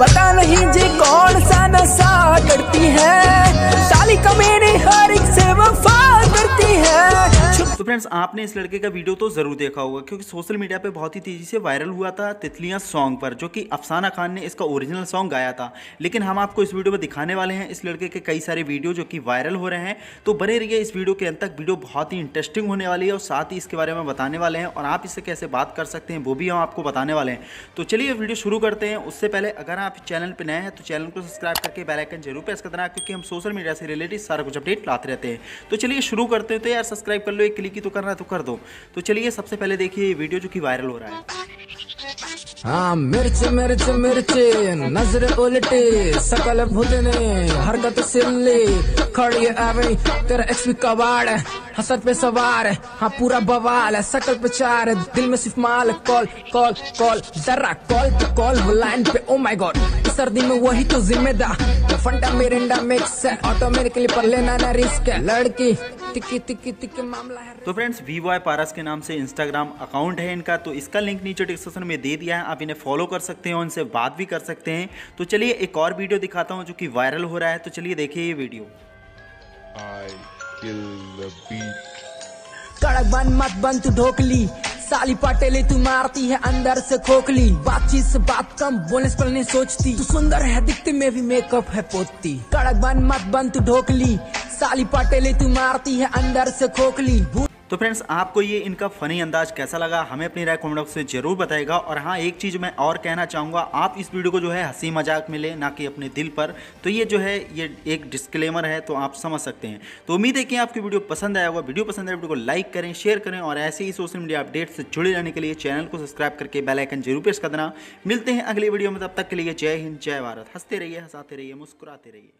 पता नहीं जी कौन सा नशा करती है। साली कमीनी हर तो फ्रेंड्स आपने इस लड़के का वीडियो तो ज़रूर देखा होगा, क्योंकि सोशल मीडिया पे बहुत ही तेज़ी से वायरल हुआ था तितलियाँ सॉन्ग पर, जो कि अफसाना खान ने इसका ओरिजिनल सॉन्ग गाया था। लेकिन हम आपको इस वीडियो में दिखाने वाले हैं इस लड़के के कई सारे वीडियो जो कि वायरल हो रहे हैं। तो बने रहिए इस वीडियो के अंत तक वीडियो बहुत ही इंटरेस्टिंग होने वाली है और साथ ही इसके बारे में बताने वाले हैं। और आप इससे कैसे बात कर सकते हैं, वो भी हम आपको बताने वाले हैं। तो चलिए वीडियो शुरू करते हैं। उससे पहले अगर आप चैनल पर नए हैं तो चैनल को सब्सक्राइब करके बेलाइकन ज़रूर प्रेस कर देना क्योंकि हम सोशल मीडिया से रिलेटेड सारा कुछ अपडेट लाते रहते हैं। तो चलिए शुरू करते हैं। तो यार सब्सक्राइब कर लो, एक क्लिक ही तो करना है तो कर दो। तो चलिए सबसे पहले देखिए ये वीडियो जो कि वायरल हो रहा है। हाँ मिर्च मिर्च मिर्च, नज़र उल्टी सकल भुजने हरकत सिल्ली खड़ी आवे तेरा एक्सपी कबाड़ है हसर पे सवार, है हाँ पूरा बवाल है सकल पे चार है दिल में सिर्फ़ माल, कॉल कॉल कॉल जरा कॉल पे कॉल, वो लाइन पे ओ माय गॉड सर्दी में वही तो जिम्मेदार फंटा मेरेंडा मिक्स है ऑटो मेरे के लिए पर लेना ना रिस्क है, लड़की टिकी टिकी टिकी मामला है। तो फ्रेंड्स वी वाई पारस के नाम से इंस्टाग्राम अकाउंट है इनका तो इसका लिंक नीचे डिस्क्रिप्शन में दे दिया है आप इन्हें फॉलो कर सकते हैं उनसे बात भी कर सकते हैं। तो चलिए एक और वीडियो दिखाता हूँ जो कि वायरल हो रहा है तो चलिए देखिए ये वीडियो. कड़क बन मत बन तू ढोकली। साली पटेली तू मारती है अंदर से खोखली। बातचीत से बात कम बोलने से पहले नहीं सोचती। तू सुंदर है दिखती में भी मेकअप है पोती। कड़क बन मत बन तू ढोकली। साली पटेली, तू मारती है अंदर से खोखली। तो फ्रेंड्स आपको ये इनका फ़नी अंदाज कैसा लगा? हमें अपनी राय कमेंट बॉक्स में ज़रूर बताएगा। और हाँ एक चीज़ मैं और कहना चाहूँगा, आप इस वीडियो को जो है हँसी मज़ाक में ना कि अपने दिल पर। तो ये जो है, ये एक डिस्क्लेमर है तो आप समझ सकते हैं। तो उम्मीद है कि आपकी वीडियो पसंद आया होगा। वीडियो पसंद आए वीडियो को लाइक करें शेयर करें, और ऐसे ही सोशल मीडिया अपडेट से जुड़े रहने के लिए चैनल को सब्सक्राइब करके बेलाइकन ज़रूर प्रेस कर देना। मिलते हैं अगले वीडियो में, तब तक के लिए जय हिंद, जय भारत। हँसते रहिए, हंसाते रहिए, मुस्कुराते रहिए।